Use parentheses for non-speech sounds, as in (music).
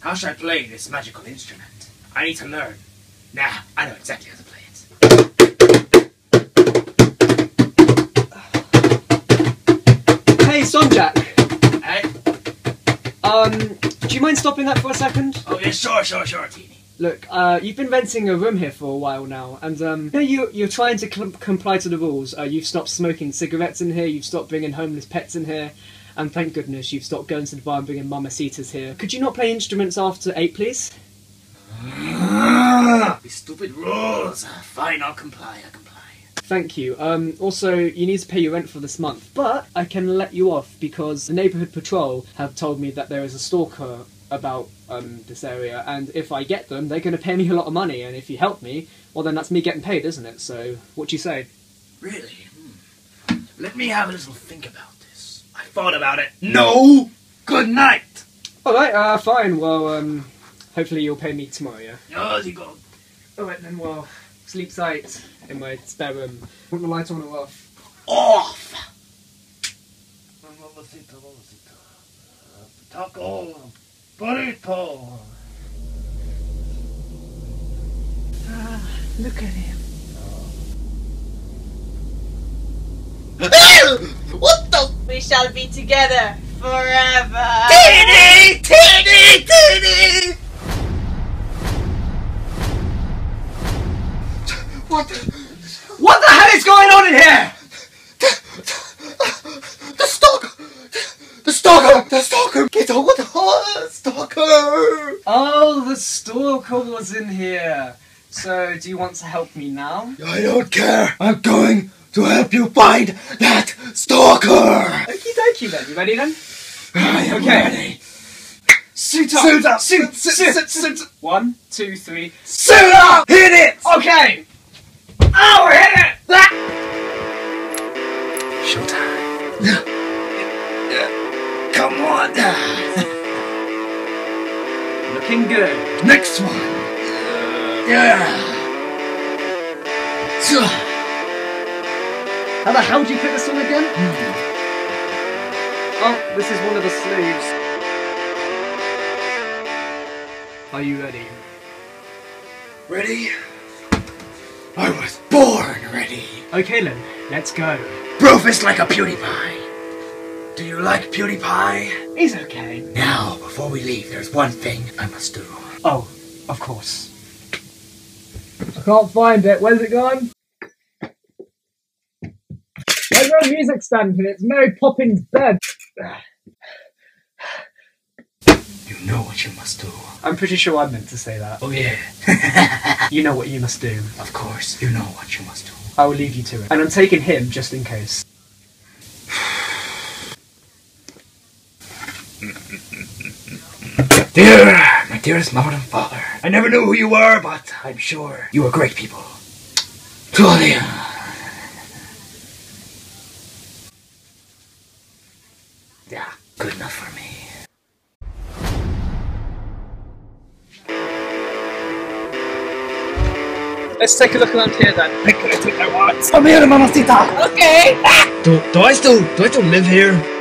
How should I play this magical instrument? I need to learn. Nah, I know exactly how to play it. Hey, SonJack. Hey? Um, do you mind stopping that for a second? Oh, yeah, sure, sure, sure, Teeny. Look, uh, you've been renting a room here for a while now, and um, you know, you, you're trying to cl- comply to the rules. Uh, you've stopped smoking cigarettes in here, you've stopped bringing homeless pets in here, and thank goodness you've stopped going to the bar and bringing mamacitas here. Could you not play instruments after 8, please? These stupid rules. Fine, I'll comply, I'll comply. Thank you. Um, also, you need to pay your rent for this month, but I can let you off because the neighbourhood patrol have told me that there is a stalker about um, this area, and if I get them, they're going to pay me a lot of money, and if you help me, well, then that's me getting paid, isn't it? So, what do you say? Really? Hmm. Let me have a little think about thought about it. No! Good night! Alright, uh, fine. Well, um, hopefully you'll pay me tomorrow, yeah? Oh, you go. Alright then, well, sleep tight in my spare room. Want the light on or off? Off! Taco, burrito. Ah, look at him. What the? We shall be together forever. Teeny! Teeny! Teeny! What the? What the hell is going on in here? The stalker! The stalker! The stalker! Get over the stalker! Oh, the stalker was in here. So, do you want to help me now? I don't care. I'm going to help you find that stalker. Okie dokie then. You ready then? I am Okay. ready. Suit up! Suit up. Suit, Suit, suit, suit, suit, suit. One, two, three. Suit up. Hit it. Okay! Oh, hit it! That. Showtime. Come on. Looking good. Next one. Uh, yeah. How the hell do you pick this one again? Hmm. Oh, this is one of the sleeves. Are you ready? Ready? I was born ready. Okay then, let's go. Brofist like a PewDiePie. Do you like PewDiePie? He's okay. Now, before we leave, there's one thing I must do. Oh, of course. I can't find it. Where's it gone? There's no music stand and It's Mary Poppins' bed. You know what you must do. I'm pretty sure I meant to say that. Oh yeah. (laughs) You know what you must do. of course, you know what you must do. I will leave you to it. And I'm taking him just in case. (sighs) Dear, my dearest mother and father, I never knew who you were, but I'm sure you are great people. To Let's take a look around here then. I could have taken my watch. Come here, mamacita. Okay. Do, do I still do I still live here?